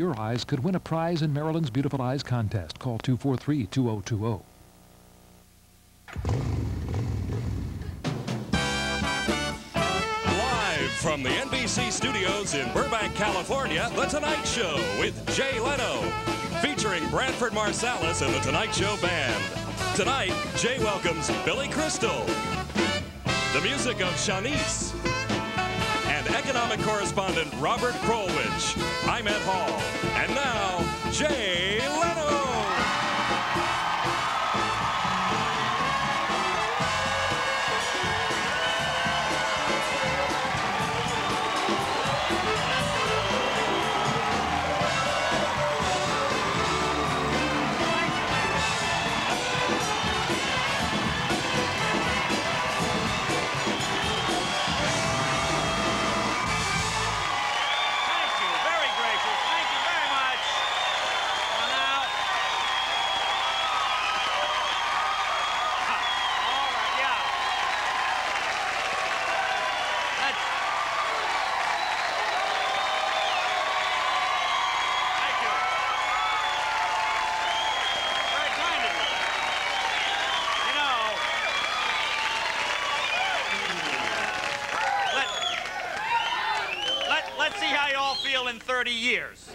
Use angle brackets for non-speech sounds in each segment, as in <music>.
Your eyes could win a prize in Maryland's Beautiful Eyes contest. Call 243-2020. Live from the NBC studios in Burbank, California, The Tonight Show with Jay Leno. Featuring Branford Marsalis and The Tonight Show Band. Tonight, Jay welcomes Billy Crystal. The music of Shanice. And economic correspondent Robert Krulwich. I'm Ed Hall. And now, Jay Leno. Feel in 30 years.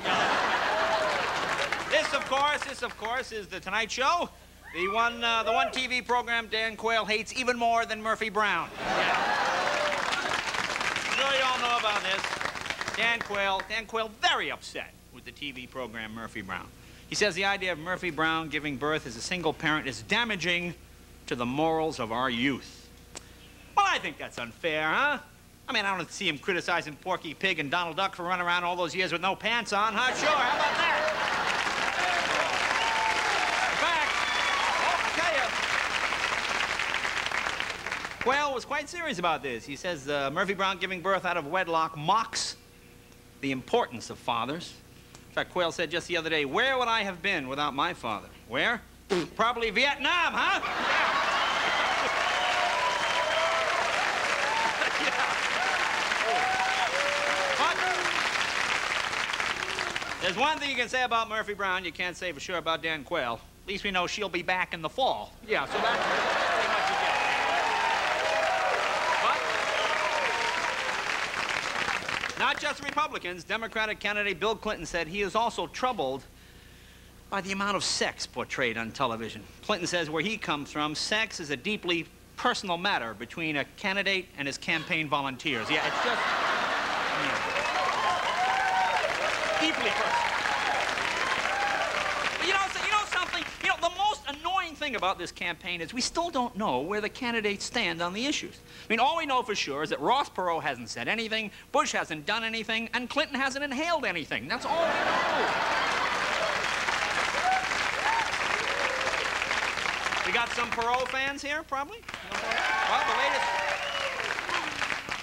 this, of course, this, of course, is The Tonight Show. The one, uh, the one TV program Dan Quayle hates even more than Murphy Brown. Yeah. Sure you all know about this. Dan Quayle, Dan Quayle very upset with the TV program Murphy Brown. He says the idea of Murphy Brown giving birth as a single parent is damaging to the morals of our youth. Well, I think that's unfair, huh? I mean, I don't see him criticizing Porky Pig and Donald Duck for running around all those years with no pants on, huh? Sure, how about that? In Quayle was quite serious about this. He says uh, Murphy Brown giving birth out of wedlock mocks the importance of fathers. In fact, Quayle said just the other day, where would I have been without my father? Where? Probably Vietnam, huh? But there's one thing you can say about Murphy Brown you can't say for sure about Dan Quayle. At least we know she'll be back in the fall. Yeah, so that's pretty much. But not just Republicans. Democratic candidate Bill Clinton said he is also troubled by the amount of sex portrayed on television. Clinton says where he comes from, sex is a deeply personal matter between a candidate and his campaign volunteers. Yeah, it's just deeply personal. But You know, so- you know something? You know, the most annoying thing about this campaign is we still don't know where the candidates stand on the issues. I mean, all we know for sure is that Ross Perot hasn't said anything, Bush hasn't done anything, and Clinton hasn't inhaled anything. That's all we know. We got some Perot fans here, probably? Well, the latest,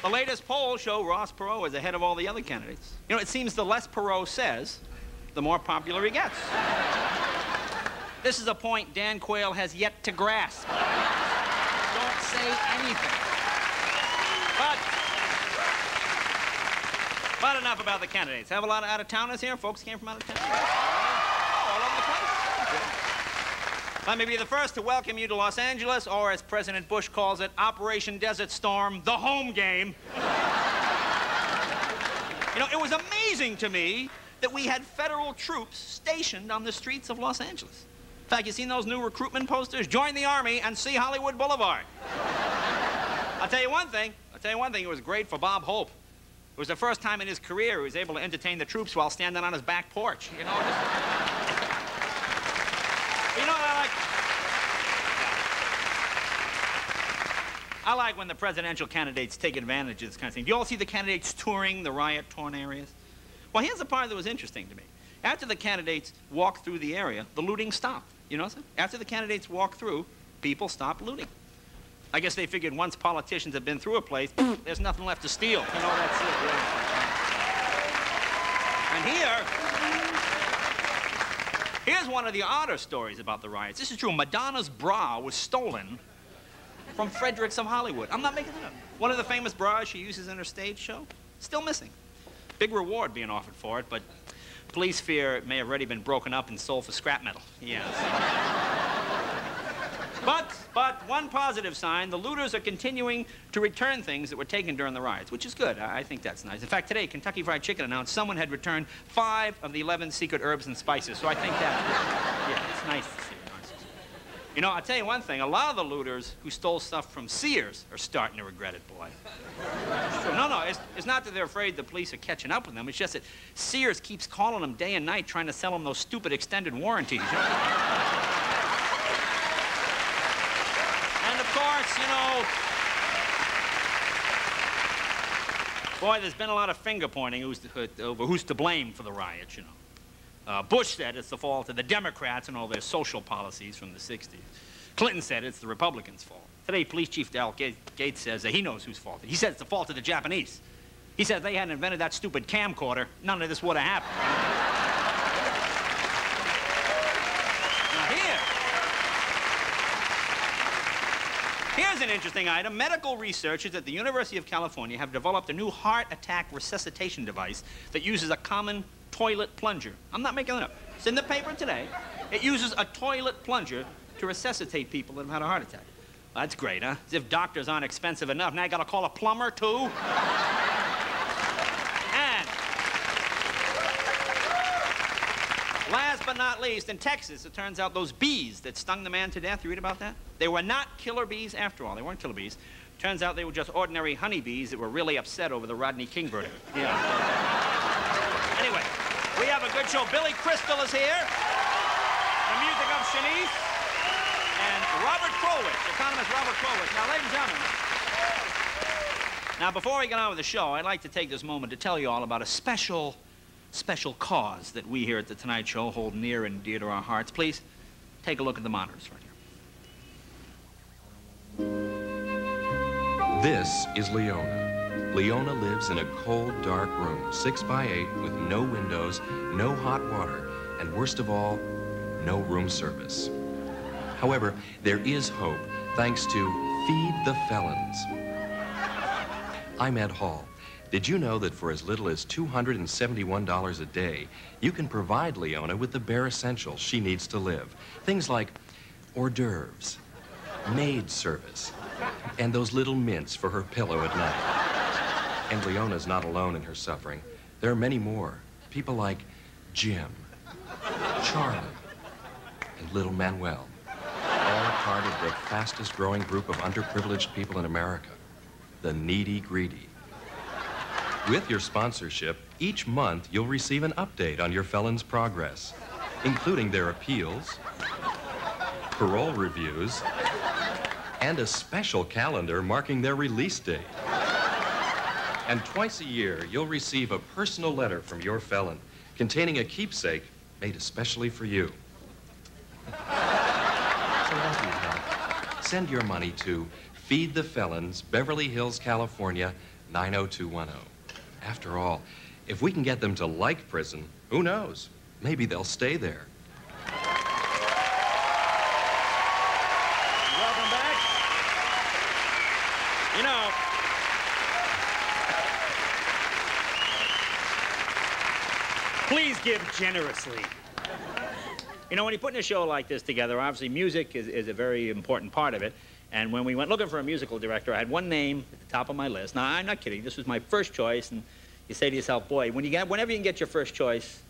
the latest polls show Ross Perot is ahead of all the other candidates. You know, it seems the less Perot says, the more popular he gets. This is a point Dan Quayle has yet to grasp. Don't say anything. But, but enough about the candidates. Have a lot of out-of-towners here? Folks came from out of town? All over the place. Let me be the first to welcome you to Los Angeles, or as President Bush calls it, Operation Desert Storm, the home game. you know, it was amazing to me that we had federal troops stationed on the streets of Los Angeles. In fact, you seen those new recruitment posters? Join the Army and see Hollywood Boulevard. I'll tell you one thing. I'll tell you one thing. It was great for Bob Hope. It was the first time in his career he was able to entertain the troops while standing on his back porch. You know, just... You know what I like? I like when the presidential candidates take advantage of this kind of thing. Do you all see the candidates touring the riot-torn areas? Well, here's the part that was interesting to me. After the candidates walked through the area, the looting stopped. You know After the candidates walk through, people stop looting. I guess they figured once politicians have been through a place, <clears throat> there's nothing left to steal. You know, that's it. Really. And here, here's one of the odder stories about the riots. This is true. Madonna's bra was stolen from Fredericks of Hollywood. I'm not making it up. One of the famous bras she uses in her stage show, still missing. Big reward being offered for it, but Police fear it may have already been broken up and sold for scrap metal. Yes. <laughs> but, but one positive sign, the looters are continuing to return things that were taken during the riots, which is good. I, I think that's nice. In fact, today, Kentucky Fried Chicken announced someone had returned five of the 11 secret herbs and spices, so I think that, yeah, it's nice. You know, I'll tell you one thing. A lot of the looters who stole stuff from Sears are starting to regret it, boy. <laughs> no, no, it's, it's not that they're afraid the police are catching up with them. It's just that Sears keeps calling them day and night trying to sell them those stupid extended warranties. You know? <laughs> and of course, you know, boy, there's been a lot of finger pointing who's to, over who's to blame for the riots, you know. Uh, Bush said it's the fault of the Democrats and all their social policies from the 60s. Clinton said it's the Republicans' fault. Today, Police Chief Daryl Gates says that he knows whose fault. it is. He says it's the fault of the Japanese. He said if they hadn't invented that stupid camcorder, none of this would have happened. here's an interesting item. Medical researchers at the University of California have developed a new heart attack resuscitation device that uses a common toilet plunger. I'm not making it up. It's in the paper today. It uses a toilet plunger to resuscitate people that have had a heart attack. That's great, huh? As if doctors aren't expensive enough. Now I gotta call a plumber, too? and last but not least, in Texas, it turns out those bees that stung the man to death, you read about that? They were not killer bees after all. They weren't killer bees. Turns out they were just ordinary honeybees that were really upset over the Rodney King verdict. Yeah. anyway. We have a good show. Billy Crystal is here. The music of Shanice. And Robert Krulwich, economist Robert Krulwich. Now, ladies and gentlemen, now before we get on with the show, I'd like to take this moment to tell you all about a special, special cause that we here at The Tonight Show hold near and dear to our hearts. Please take a look at the monitors right here. This is Leona. Leona lives in a cold, dark room, six by eight, with no windows, no hot water, and worst of all, no room service. However, there is hope thanks to Feed the Felons. I'm Ed Hall. Did you know that for as little as $271 a day, you can provide Leona with the bare essentials she needs to live? Things like hors d'oeuvres, maid service, and those little mints for her pillow at night. And Leona's not alone in her suffering. There are many more. People like Jim, Charlie, and little Manuel. All part of the fastest growing group of underprivileged people in America, the needy greedy. With your sponsorship, each month you'll receive an update on your felon's progress, including their appeals, parole reviews, and a special calendar marking their release date. And twice a year, you'll receive a personal letter from your felon containing a keepsake made especially for you. so Send your money to Feed the Felons, Beverly Hills, California, 90210. After all, if we can get them to like prison, who knows? Maybe they'll stay there. Welcome back. You know, Please give generously. You know, when you're putting a show like this together, obviously music is, is, a very important part of it. And when we went looking for a musical director, I had one name at the top of my list. Now, I'm not kidding. This was my first choice. And you say to yourself, boy, when you get, whenever you can get your first choice,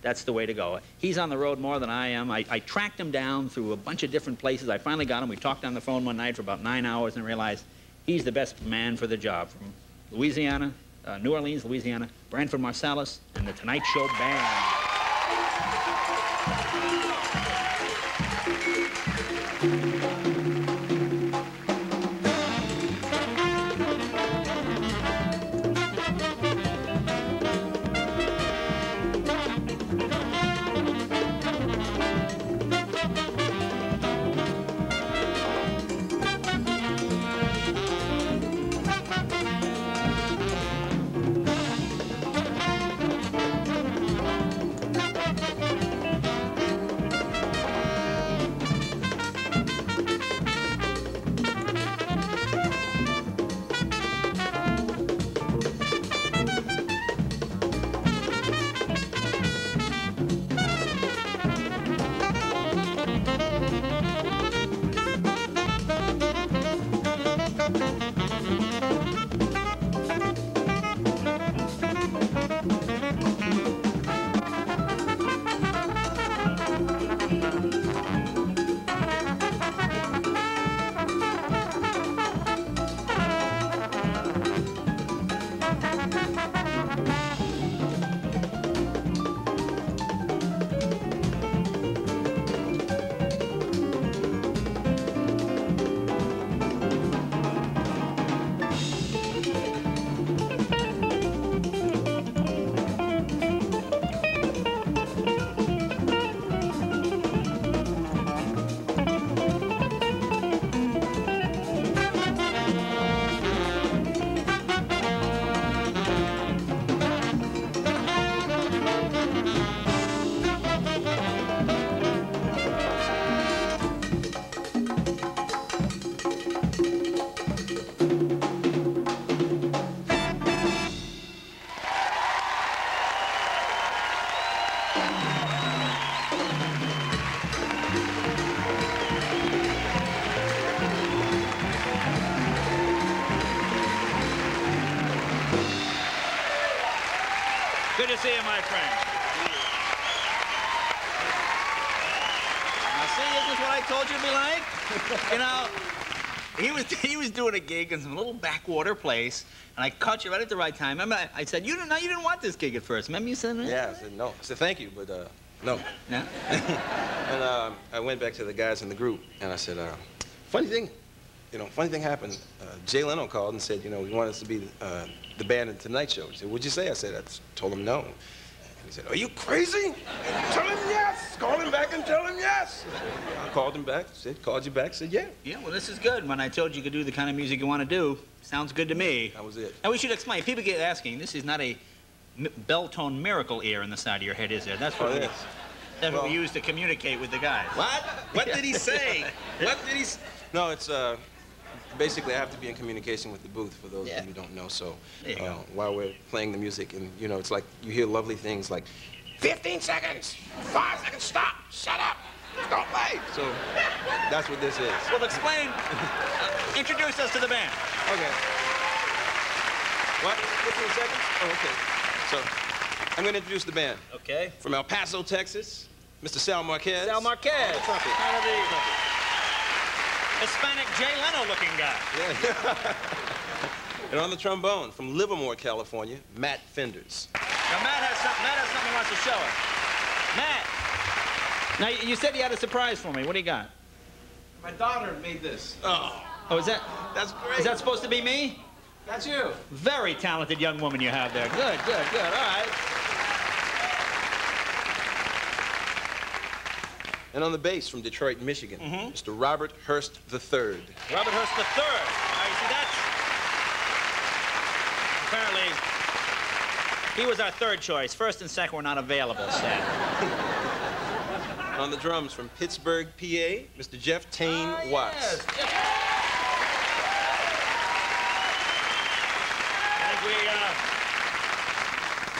that's the way to go. He's on the road more than I am. I, I tracked him down through a bunch of different places. I finally got him. We talked on the phone one night for about nine hours and realized he's the best man for the job. From Louisiana, Uh, New Orleans, Louisiana, Branford Marsalis, and the Tonight Show Band. <laughs> you know, he was he was doing a gig in some little backwater place, and I caught you right at the right time. Remember, I, I said you didn't know you didn't want this gig at first. Remember you said that? Yeah, I said no. I said thank you, but uh, no. <laughs> Yeah. <laughs> And uh, I went back to the guys in the group, and I said, uh, funny thing, you know, funny thing happened. Uh, Jay Leno called and said, you know, he wanted us to be uh, the band at the Tonight Show. He said, what'd you say? I said, I told him no. And he said, are you crazy? Tell him yes. Call him back and tell him yes. I called him back, said, called you back, said, yeah. Yeah, well, this is good. When I told you you could do the kind of music you want to do, sounds good to me. That was it. Now, we should explain. People get asking, this is not a Beltone miracle ear in the side of your head, is there? That's what, Oh, we, yes. that's what we use to communicate with the guys. What? What did he say? <laughs> what did he No, it's, uh, basically I have to be in communication with the booth for those Yeah. of you who don't know. So uh, while we're playing the music and, you know, it's like you hear lovely things like, 15 seconds, five seconds, stop, shut up, don't play. So that's what this is. Well, explain. uh, introduce us to the band. Okay. What? 15 seconds? Oh, okay. So I'm going to introduce the band. Okay. From El Paso, Texas, Mr. Sal Marquez. Sal Marquez. On the trumpet. Kind of the Hispanic Jay Leno looking guy. <laughs> And on the trombone, from Livermore, California, Matt Finders. Now, Matt has, some, Matt has something he wants to show us. Matt. Now, you- you said you had a surprise for me. What do you got? My daughter made this. Oh. Oh, is that, That's great. is that supposed to be me? That's you. Very talented young woman you have there. Good, good, good. All right. And on the bass from Detroit, Michigan, Mm-hmm. Mr. Robert Hurst III. Robert Hurst III. All right, see, that's... Apparently, he was our third choice. First and second were not available. And <laughs> on the drums from Pittsburgh, PA, Mr. Jeff Tain Ah, Watts. yes. I think we, uh,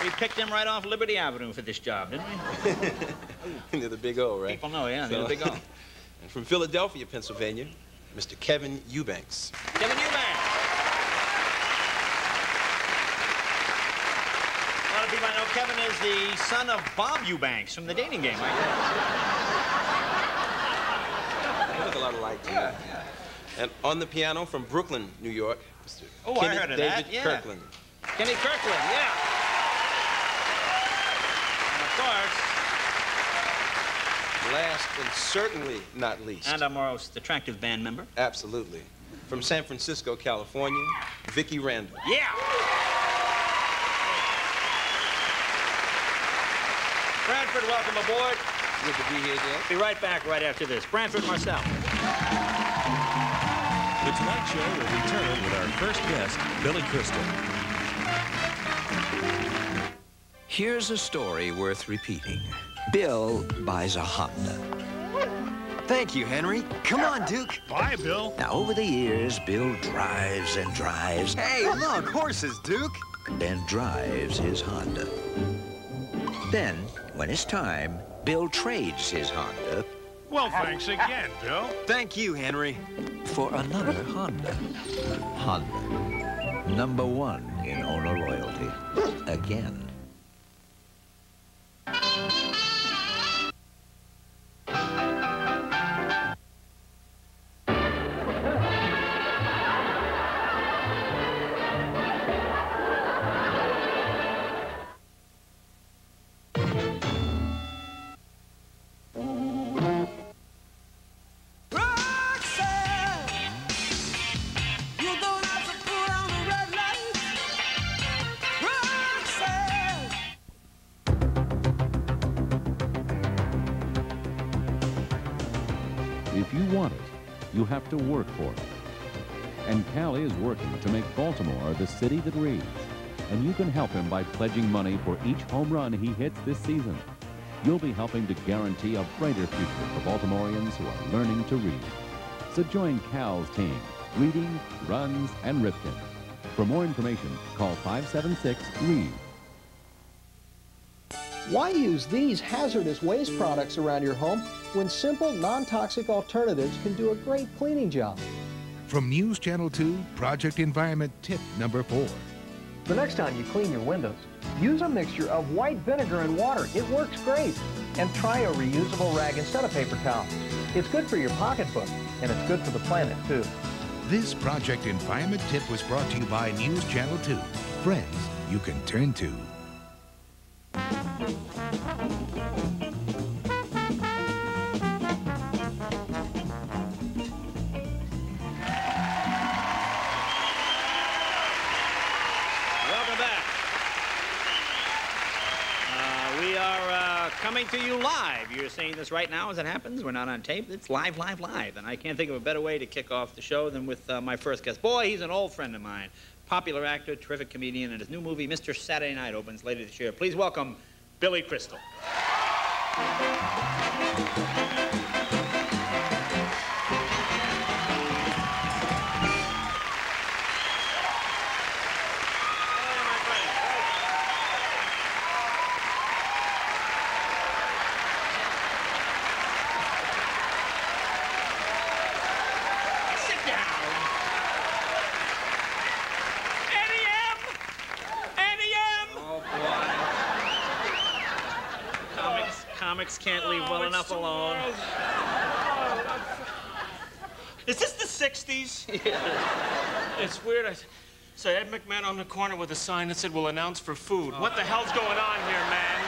we picked him right off Liberty Avenue for this job, didn't we? <laughs> Near the Big O, right? People know, yeah, they're the big O. <laughs> and from Philadelphia, Pennsylvania, Mr. Kevin Eubanks. Kevin Eubanks. A lot of people I know Kevin is the son of Bob Eubanks from the dating game, right? They look a lot alike, too. And on the piano from Brooklyn, New York, Mr. Oh, I heard of David that, yeah. Kirkland. Kenny Kirkland, yeah. And of course, Last and certainly not least. and our most attractive band member. Absolutely. From San Francisco, California, Vicki Randle. Yeah. Branford, welcome aboard. Good to be here again. Be right back right after this. Branford Marcel. The Tonight Show will return with our first guest, Billy Crystal. Here's a story worth repeating. Bill buys a Honda. Thank you, Henry. Come on, Duke. Bye, Bill. Now, over the years, Bill drives and drives Hey, look, horses, Duke. and drives his Honda. Then, when it's time, Bill trades his Honda Well, thanks again, Bill. Thank you, Henry. for another Honda. Honda. Number one in owner loyalty. Again. You have to work for it. And Callie is working to make Baltimore the city that reads. And you can help him by pledging money for each home run he hits this season. You'll be helping to guarantee a brighter future for Baltimoreans who are learning to read. So join Cal's team, Reading, Runs, and Ripken. For more information, call 576-READ. Why use these hazardous waste products around your home when simple, non-toxic alternatives can do a great cleaning job? From News Channel 2, Project Environment tip number four. The next time you clean your windows, use a mixture of white vinegar and water. It works great. And try a reusable rag instead of paper towels. It's good for your pocketbook, and it's good for the planet, too. This Project Environment tip was brought to you by News Channel 2. Friends you can turn to. Coming to you live. You're seeing this right now as it happens. We're not on tape. It's live, live, live. And I can't think of a better way to kick off the show than with uh, my first guest. Boy, he's an old friend of mine. Popular actor, terrific comedian, and his new movie, Mr. Saturday Night, opens later this year. Please welcome Billy Crystal. Comics, can't leave oh, well enough alone. <laughs> Is this the 60s? <laughs> Yeah. It's weird. I saw Ed McMahon on the corner with a sign that said, we'll announce for food. What the hell's going on here, man?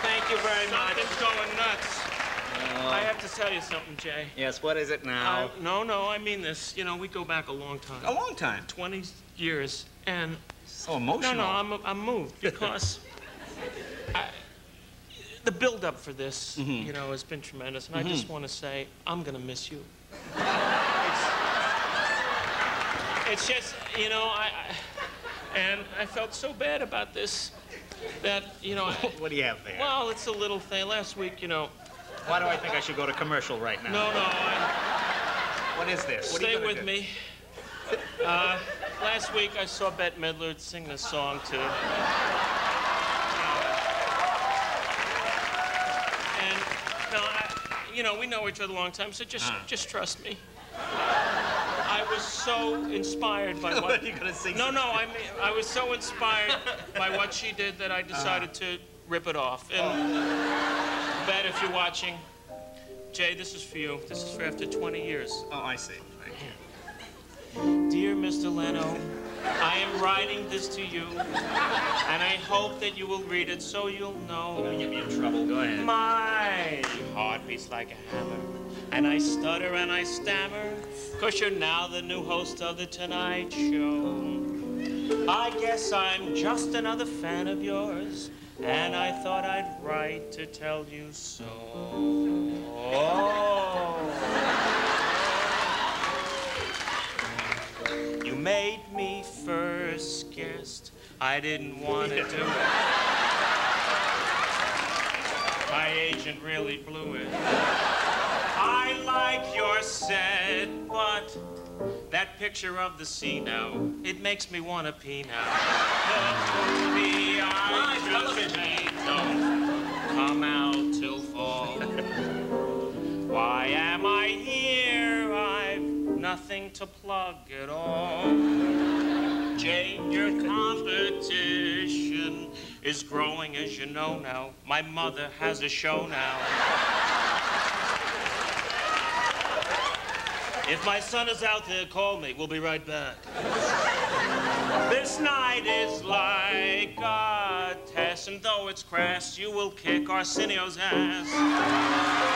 Thank you very much. Something's going nuts. Uh, I have to tell you something, Jay. Yes, what is it now? I- no, no, I mean this. You know, we go back a long time. A long time? 20 years. And. So emotional. No, no, I'm, I'm moved because <laughs> I, the build up for this, Mm-hmm. you know, has been tremendous. And I just want to say, I'm going to miss you. It's just, you know, I, I and I felt so bad about this that, you know. What do you have there? well, it's a little thing. Last week, you know. Why do I think I should go to commercial right now? No, no, I, What is this? What stay with do? me. Uh, last week, I saw Bette Midler sing this song too. And no, I, you know, we know each other a long time, so just Ah. just trust me. I was so inspired by <laughs> what. What, you gonna sing No, no, I mean, I was so inspired by what she did that I decided to rip it off. And Bet, if you're watching, Jay, this is for you. This is for after 20 years. Oh, I see. Thank you. Dear Mr. Leno, I am writing this to you, and I hope that you will read it so you'll know. Don't get me in trouble. Go ahead. My heart beats like a hammer, and I stutter and I stammer, cause you're now the new host of The Tonight Show. I guess I'm just another fan of yours, and I thought I'd write to tell you so. You made me first guest. I didn't want to do it. My agent really blew it. I like your set, but that picture of the sea now, it makes me want to pee now. The movie I just made don't come out nothing to plug at all. Your competition is growing, as you know now. My mother has a show now. If my son is out there, call me. We'll be right back. This night is like a test, and though it's crass, you will kick Arsenio's ass.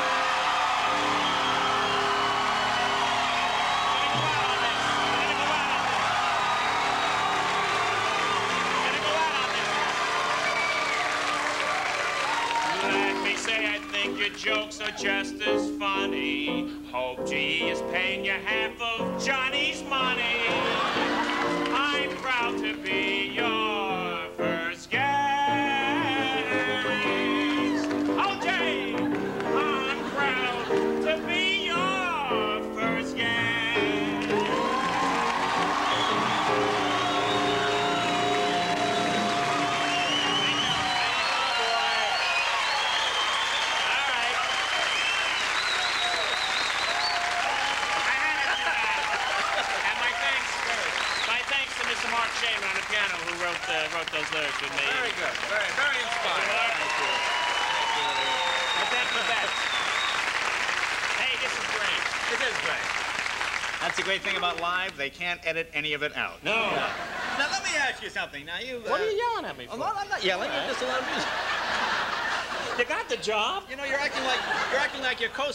Your jokes are just as funny. Hope G is paying you half of Johnny's money. I'm proud to be great live. They can't edit any of it out. No. Now, let me ask you something. Now, you... What uh, are you yelling at me for? No, I'm not yelling. You're just a little music. You got the job? You know, you're acting like you're acting like your co